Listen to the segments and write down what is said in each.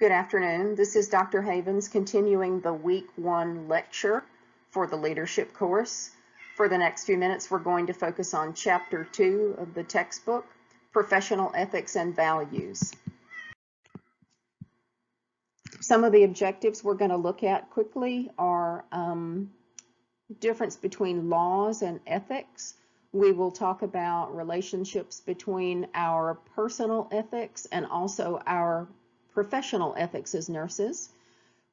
Good afternoon. This is Dr. Havens continuing the week one lecture for the leadership course. For the next few minutes, we're going to focus on chapter two of the textbook, Professional Ethics and Values. Some of the objectives we're going to look at quickly are um, difference between laws and ethics. We will talk about relationships between our personal ethics and also our professional ethics as nurses.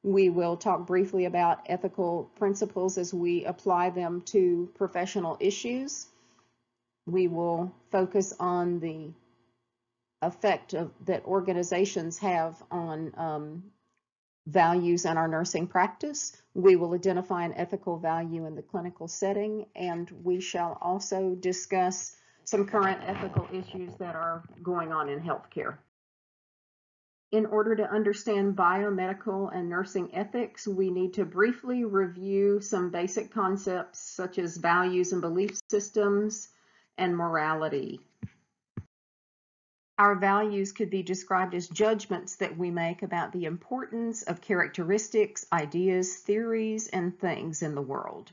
We will talk briefly about ethical principles as we apply them to professional issues. We will focus on the effect of, that organizations have on um, values in our nursing practice. We will identify an ethical value in the clinical setting, and we shall also discuss some current ethical issues that are going on in healthcare. In order to understand biomedical and nursing ethics, we need to briefly review some basic concepts such as values and belief systems and morality. Our values could be described as judgments that we make about the importance of characteristics, ideas, theories, and things in the world.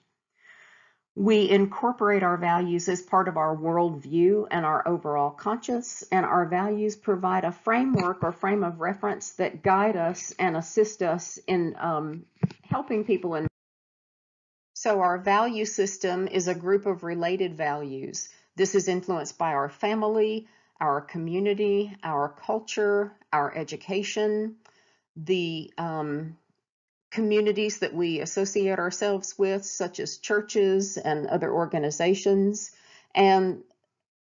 We incorporate our values as part of our worldview and our overall conscience, and our values provide a framework or frame of reference that guide us and assist us in um, helping people in. So our value system is a group of related values. This is influenced by our family, our community, our culture, our education, the um, communities that we associate ourselves with, such as churches and other organizations. And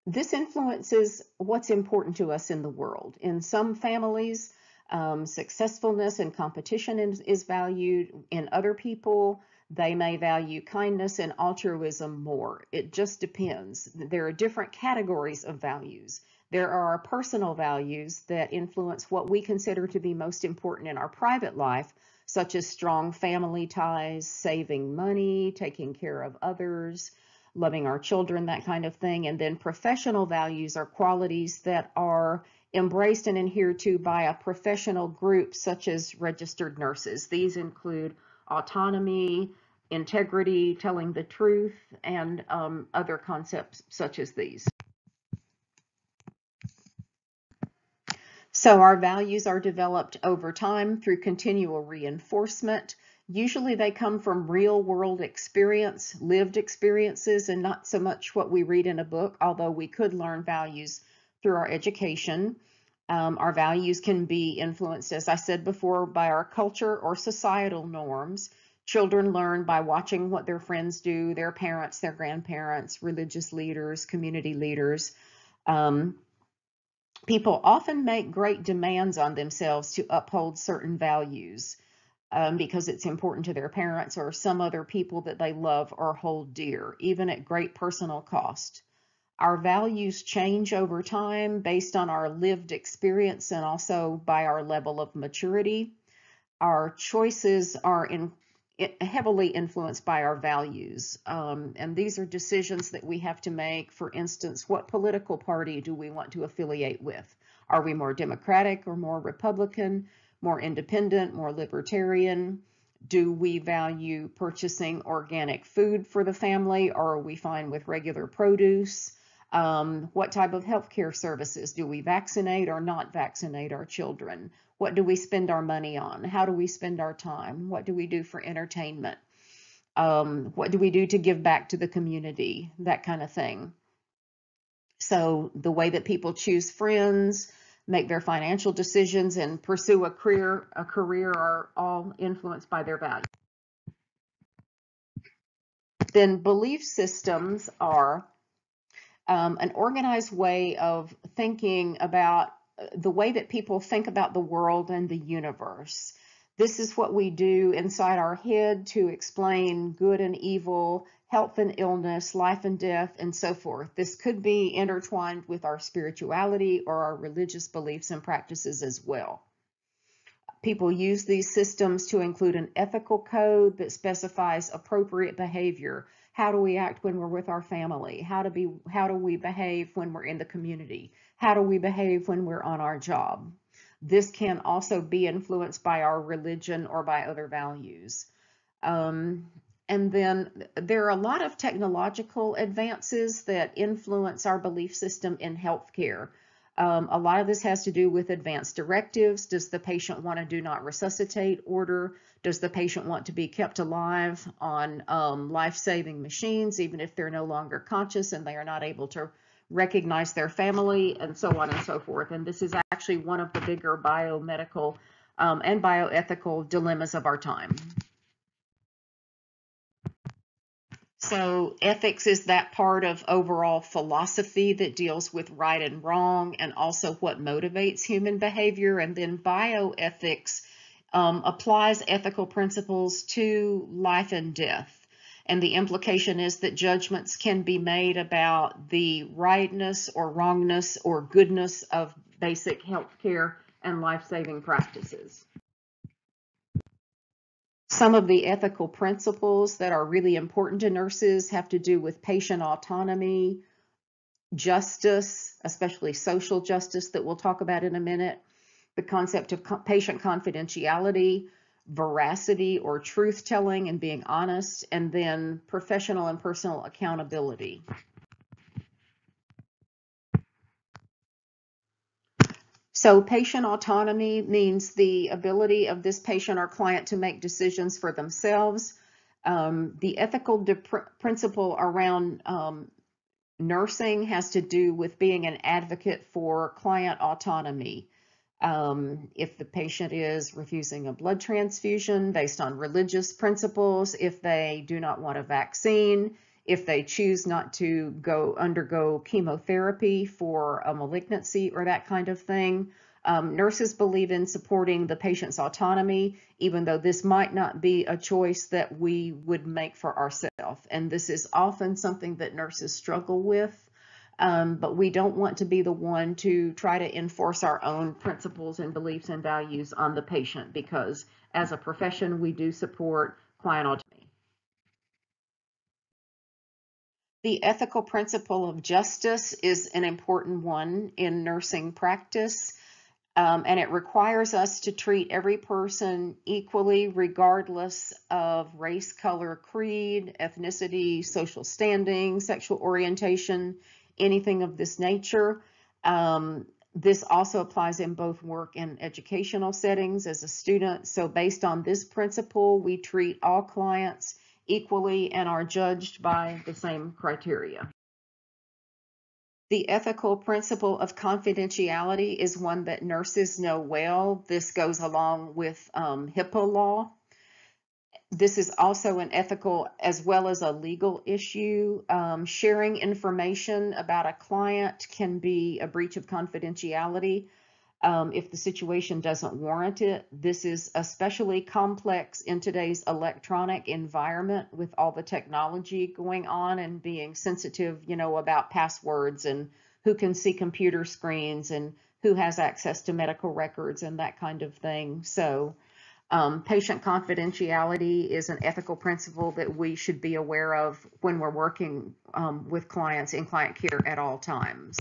this influences what's important to us in the world. In some families, um, successfulness and competition is, is valued. In other people, they may value kindness and altruism more. It just depends. There are different categories of values. There are personal values that influence what we consider to be most important in our private life, such as strong family ties, saving money, taking care of others, loving our children, that kind of thing. And then professional values are qualities that are embraced and adhered to by a professional group, such as registered nurses. These include autonomy, integrity, telling the truth, and um, other concepts such as these. So our values are developed over time through continual reinforcement. Usually they come from real world experience, lived experiences, and not so much what we read in a book, although we could learn values through our education. Um, our values can be influenced, as I said before, by our culture or societal norms. Children learn by watching what their friends do, their parents, their grandparents, religious leaders, community leaders. Um, people often make great demands on themselves to uphold certain values um, because it's important to their parents or some other people that they love or hold dear, even at great personal cost. Our values change over time based on our lived experience and also by our level of maturity. Our choices are in, heavily influenced by our values. Um, and these are decisions that we have to make. For instance, what political party do we want to affiliate with? Are we more Democratic or more Republican, more independent, more libertarian? Do we value purchasing organic food for the family or are we fine with regular produce? Um, what type of healthcare services? Do we vaccinate or not vaccinate our children? What do we spend our money on? How do we spend our time? What do we do for entertainment? Um, what do we do to give back to the community? That kind of thing. So the way that people choose friends, make their financial decisions, and pursue a career, a career are all influenced by their values. Then belief systems are um, an organized way of thinking about the way that people think about the world and the universe. This is what we do inside our head to explain good and evil, health and illness, life and death, and so forth. This could be intertwined with our spirituality or our religious beliefs and practices as well. People use these systems to include an ethical code that specifies appropriate behavior. How do we act when we're with our family? How, to be, how do we behave when we're in the community? How do we behave when we're on our job? this can also be influenced by our religion or by other values. Um, and then there are a lot of technological advances that influence our belief system in healthcare. Um, a lot of this has to do with advanced directives. Does the patient want to do not resuscitate order? Does the patient want to be kept alive on um, life-saving machines, even if they're no longer conscious and they are not able to recognize their family, and so on and so forth. And this is actually one of the bigger biomedical um, and bioethical dilemmas of our time. So ethics is that part of overall philosophy that deals with right and wrong and also what motivates human behavior. And then bioethics um, applies ethical principles to life and death. And the implication is that judgments can be made about the rightness or wrongness or goodness of basic healthcare and life-saving practices. Some of the ethical principles that are really important to nurses have to do with patient autonomy, justice, especially social justice that we'll talk about in a minute, the concept of patient confidentiality, veracity or truth telling and being honest, and then professional and personal accountability. So patient autonomy means the ability of this patient or client to make decisions for themselves. Um, the ethical principle around um, nursing has to do with being an advocate for client autonomy. Um, if the patient is refusing a blood transfusion based on religious principles, if they do not want a vaccine, if they choose not to go undergo chemotherapy for a malignancy or that kind of thing. Um, nurses believe in supporting the patient's autonomy, even though this might not be a choice that we would make for ourselves. And this is often something that nurses struggle with um, but we don't want to be the one to try to enforce our own principles and beliefs and values on the patient because as a profession, we do support client autonomy. The ethical principle of justice is an important one in nursing practice. Um, and it requires us to treat every person equally, regardless of race, color, creed, ethnicity, social standing, sexual orientation, anything of this nature. Um, this also applies in both work and educational settings as a student. So based on this principle, we treat all clients equally and are judged by the same criteria. The ethical principle of confidentiality is one that nurses know well. This goes along with um, HIPAA law this is also an ethical as well as a legal issue. Um, sharing information about a client can be a breach of confidentiality um, if the situation doesn't warrant it. This is especially complex in today's electronic environment with all the technology going on and being sensitive, you know, about passwords and who can see computer screens and who has access to medical records and that kind of thing. So um, patient confidentiality is an ethical principle that we should be aware of when we're working um, with clients in client care at all times.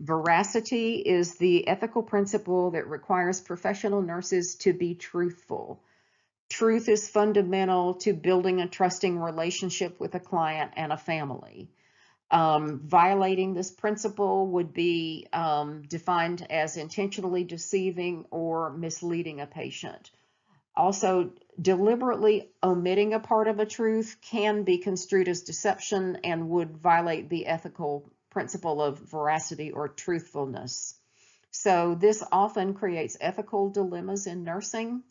Veracity is the ethical principle that requires professional nurses to be truthful. Truth is fundamental to building a trusting relationship with a client and a family. Um, violating this principle would be um, defined as intentionally deceiving or misleading a patient. Also, deliberately omitting a part of a truth can be construed as deception and would violate the ethical principle of veracity or truthfulness. So this often creates ethical dilemmas in nursing.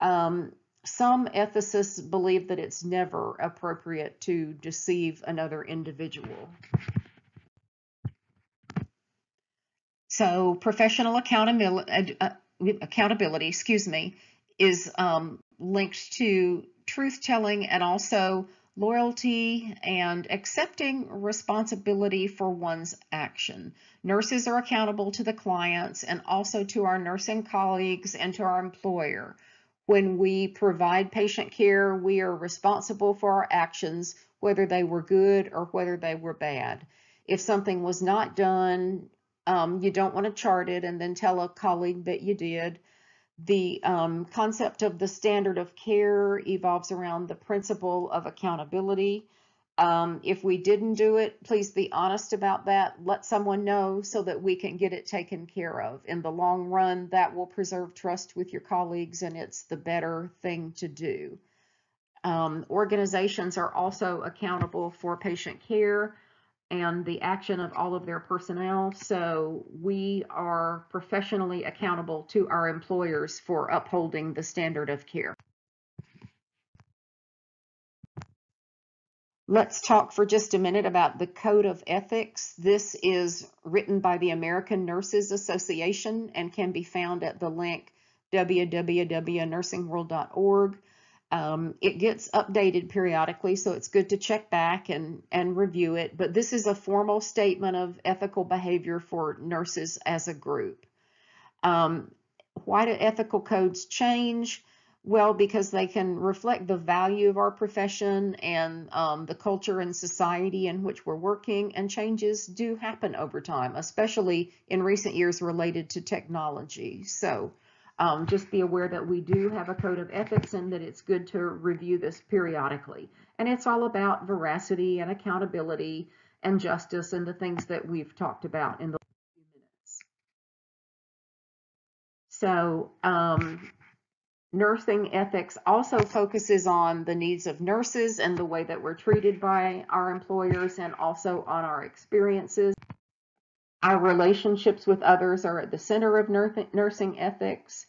Um, some ethicists believe that it's never appropriate to deceive another individual. So professional accountability, uh, accountability excuse me, is um, linked to truth telling and also loyalty and accepting responsibility for one's action. Nurses are accountable to the clients and also to our nursing colleagues and to our employer. When we provide patient care, we are responsible for our actions, whether they were good or whether they were bad. If something was not done Um, you don't want to chart it and then tell a colleague that you did. The um, concept of the standard of care evolves around the principle of accountability. Um, if we didn't do it, please be honest about that. Let someone know so that we can get it taken care of. In the long run, that will preserve trust with your colleagues and it's the better thing to do. Um, organizations are also accountable for patient care and the action of all of their personnel. So we are professionally accountable to our employers for upholding the standard of care. Let's talk for just a minute about the Code of Ethics. This is written by the American Nurses Association and can be found at the link www.nursingworld.org. Um, it gets updated periodically, so it's good to check back and, and review it. But this is a formal statement of ethical behavior for nurses as a group. Um, why do ethical codes change? Well, because they can reflect the value of our profession and um, the culture and society in which we're working, and changes do happen over time, especially in recent years related to technology. So um, just be aware that we do have a code of ethics and that it's good to review this periodically. And it's all about veracity and accountability and justice and the things that we've talked about in the few minutes. So um, nursing ethics also focuses on the needs of nurses and the way that we're treated by our employers and also on our experiences. Our relationships with others are at the center of nursing ethics.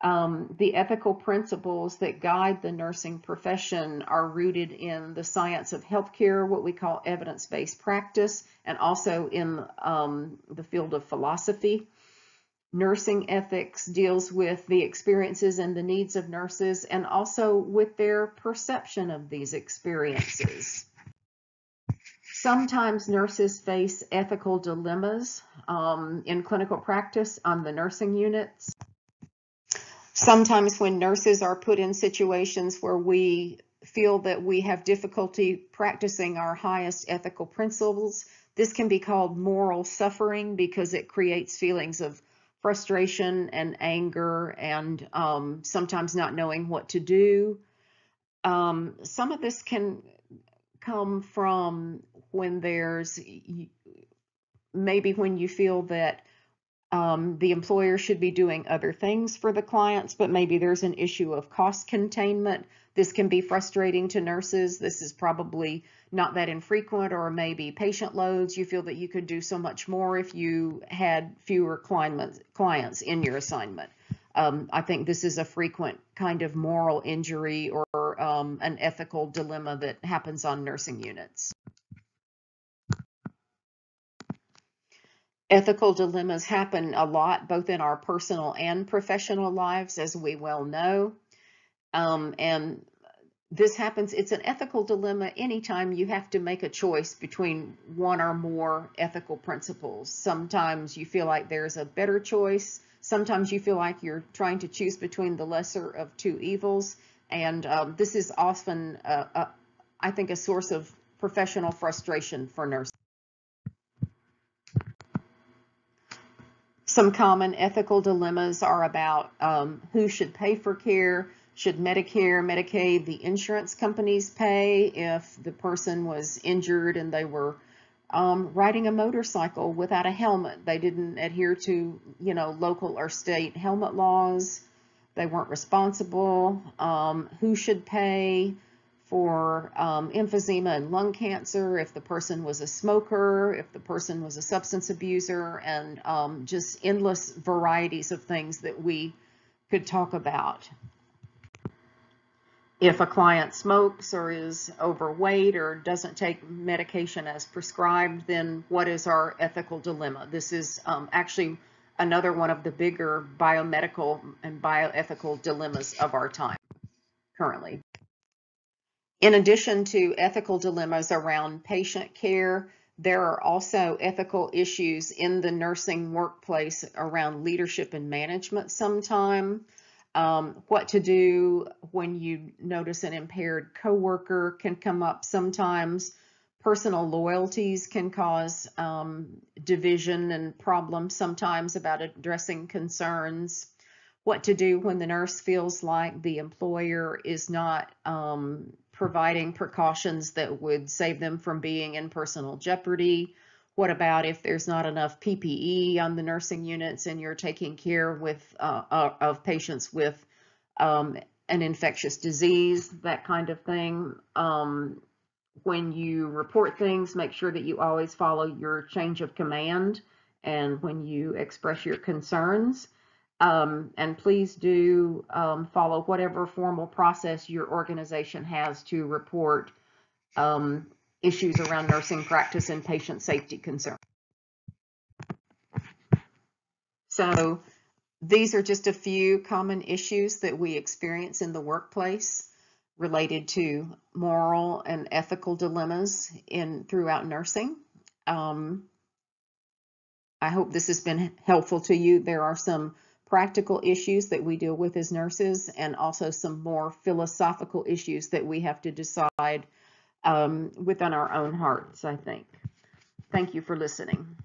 Um, the ethical principles that guide the nursing profession are rooted in the science of healthcare, what we call evidence-based practice, and also in um, the field of philosophy. Nursing ethics deals with the experiences and the needs of nurses and also with their perception of these experiences. Sometimes nurses face ethical dilemmas um, in clinical practice on the nursing units. Sometimes when nurses are put in situations where we feel that we have difficulty practicing our highest ethical principles, this can be called moral suffering because it creates feelings of frustration and anger and um, sometimes not knowing what to do. Um, some of this can come from when there's maybe when you feel that um, the employer should be doing other things for the clients, but maybe there's an issue of cost containment. This can be frustrating to nurses. This is probably not that infrequent, or maybe patient loads. You feel that you could do so much more if you had fewer clients in your assignment. Um, I think this is a frequent kind of moral injury or um, an ethical dilemma that happens on nursing units. Ethical dilemmas happen a lot, both in our personal and professional lives, as we well know. Um, and this happens, it's an ethical dilemma anytime you have to make a choice between one or more ethical principles. Sometimes you feel like there's a better choice. Sometimes you feel like you're trying to choose between the lesser of two evils. And um, this is often, uh, uh, I think, a source of professional frustration for nurses. Some common ethical dilemmas are about um, who should pay for care. Should Medicare, Medicaid, the insurance companies pay if the person was injured and they were um, riding a motorcycle without a helmet? They didn't adhere to, you know, local or state helmet laws. They weren't responsible. Um, who should pay? For um, emphysema and lung cancer, if the person was a smoker, if the person was a substance abuser, and um, just endless varieties of things that we could talk about. If a client smokes or is overweight or doesn't take medication as prescribed, then what is our ethical dilemma? This is um, actually another one of the bigger biomedical and bioethical dilemmas of our time currently. In addition to ethical dilemmas around patient care, there are also ethical issues in the nursing workplace around leadership and management sometime. Um, what to do when you notice an impaired coworker can come up sometimes. personal loyalties can cause um, division and problems sometimes about addressing concerns. What to do when the nurse feels like the employer is not um, providing precautions that would save them from being in personal jeopardy. What about if there's not enough PPE on the nursing units and you're taking care with uh, uh, of patients with um, an infectious disease, that kind of thing. Um, when you report things, make sure that you always follow your change of command and when you express your concerns. Um, and please do um, follow whatever formal process your organization has to report um, issues around nursing practice and patient safety concerns. So these are just a few common issues that we experience in the workplace related to moral and ethical dilemmas in throughout nursing. Um, I hope this has been helpful to you. There are some practical issues that we deal with as nurses and also some more philosophical issues that we have to decide um, within our own hearts, I think. Thank you for listening.